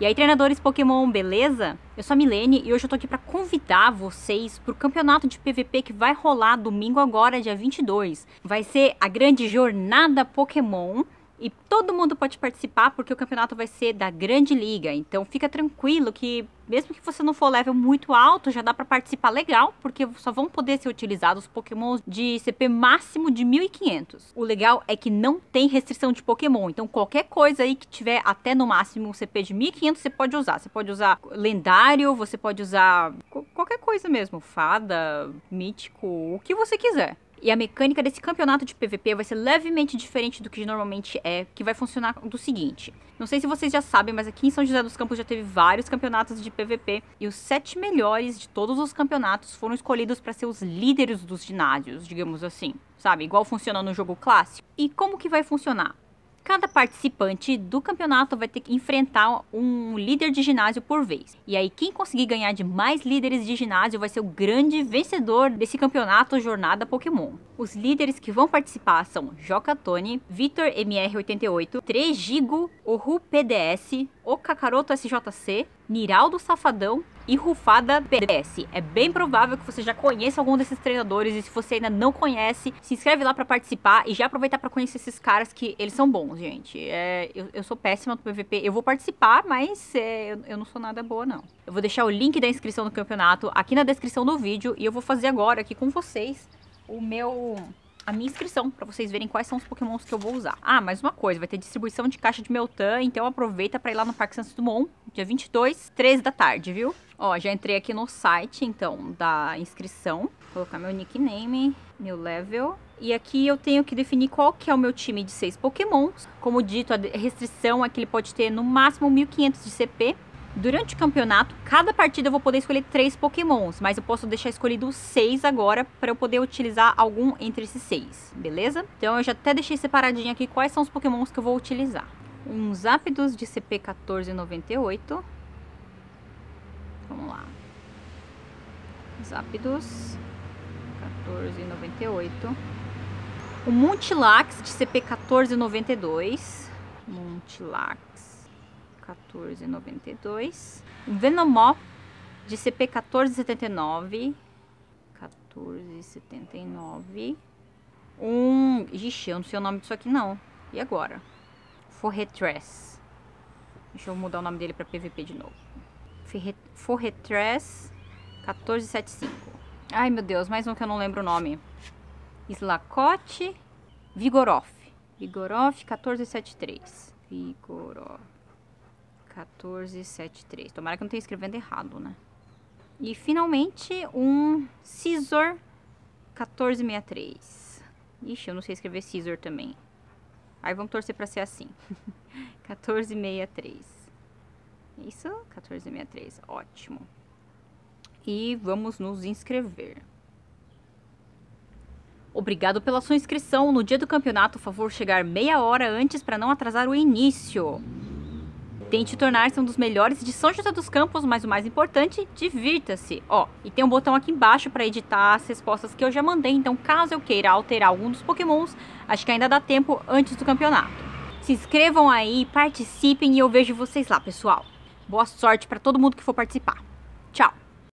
E aí, treinadores Pokémon, beleza? Eu sou a Milene e hoje eu tô aqui para convidar vocês pro campeonato de PVP que vai rolar domingo agora, dia 22. Vai ser a grande jornada Pokémon e todo mundo pode participar porque o campeonato vai ser da Grande Liga. Então fica tranquilo que mesmo que você não for level muito alto, já dá para participar legal, porque só vão poder ser utilizados Pokémon de CP máximo de 1500. O legal é que não tem restrição de Pokémon, então qualquer coisa aí que tiver até no máximo um CP de 1500, você pode usar. Você pode usar lendário, você pode usar qualquer coisa mesmo, fada, mítico, o que você quiser. E a mecânica desse campeonato de PVP vai ser levemente diferente do que normalmente é, que vai funcionar do seguinte. Não sei se vocês já sabem, mas aqui em São José dos Campos já teve vários campeonatos de PVP e os sete melhores de todos os campeonatos foram escolhidos para ser os líderes dos ginásios, digamos assim. Sabe, igual funciona no jogo clássico. E como que vai funcionar? Cada participante do campeonato vai ter que enfrentar um líder de ginásio por vez. E aí, quem conseguir ganhar de mais líderes de ginásio vai ser o grande vencedor desse campeonato Jornada Pokémon. Os líderes que vão participar são Joca Tony, Vitor MR88, Tregigo, Oru PDS, O Kakaroto SJC, Niraldo Safadão e Rufada PS. É bem provável que você já conheça algum desses treinadores e se você ainda não conhece, se inscreve lá para participar e já aproveitar para conhecer esses caras que eles são bons, gente. É, eu, eu, sou péssima no PVP, eu vou participar, mas é, eu, eu não sou nada boa não. Eu vou deixar o link da inscrição do campeonato aqui na descrição do vídeo e eu vou fazer agora aqui com vocês o meu a minha inscrição para vocês verem quais são os pokémons que eu vou usar. Ah, mais uma coisa, vai ter distribuição de caixa de Meltan, então aproveita para ir lá no Parque Santos Dumont, dia 22, 13 da tarde, viu? Ó, já entrei aqui no site, então, da inscrição. Vou colocar meu nickname, meu level. E aqui eu tenho que definir qual que é o meu time de seis pokémons. Como dito, a restrição é que ele pode ter no máximo 1500 de CP. Durante o campeonato, cada partida eu vou poder escolher três pokémons, mas eu posso deixar escolhido seis agora para eu poder utilizar algum entre esses seis, beleza? Então eu já até deixei separadinho aqui quais são os pokémons que eu vou utilizar. Um Zapdos de CP 1498. Vamos lá. Zapdos 1498. O Multilax de CP 1492. Multilax 14,92. Venomoth de CP 14,79. 14,79. Um. Ixi, eu não sei o nome disso aqui não. E agora? Forretress. Deixa eu mudar o nome dele para PVP de novo. Forretress 1475. Ai meu Deus, mais um que eu não lembro o nome. Slacote Vigoroth. Vigoroth 1473. Vigoroth. 1473. Tomara que eu não esteja escrevendo errado, né? E finalmente um Scissor 1463. Ixi, eu não sei escrever Scissor também. Aí vamos torcer para ser assim. 1463. Isso, 1463. Ótimo. E vamos nos inscrever. Obrigado pela sua inscrição. No dia do campeonato, favor chegar meia hora antes para não atrasar o início. Tente tornar-se um dos melhores de São José dos Campos, mas o mais importante, divirta-se. Ó, e tem um botão aqui embaixo para editar as respostas que eu já mandei, então caso eu queira alterar algum dos pokémons, acho que ainda dá tempo antes do campeonato. Se inscrevam aí, participem e eu vejo vocês lá, pessoal. Boa sorte para todo mundo que for participar. Tchau!